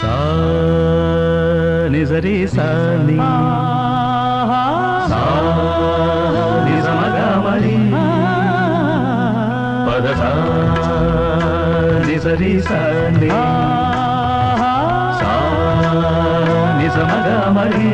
సా నిజరి సని. నిజమగమరి పద సా నిజరి సని. నిజమగమరి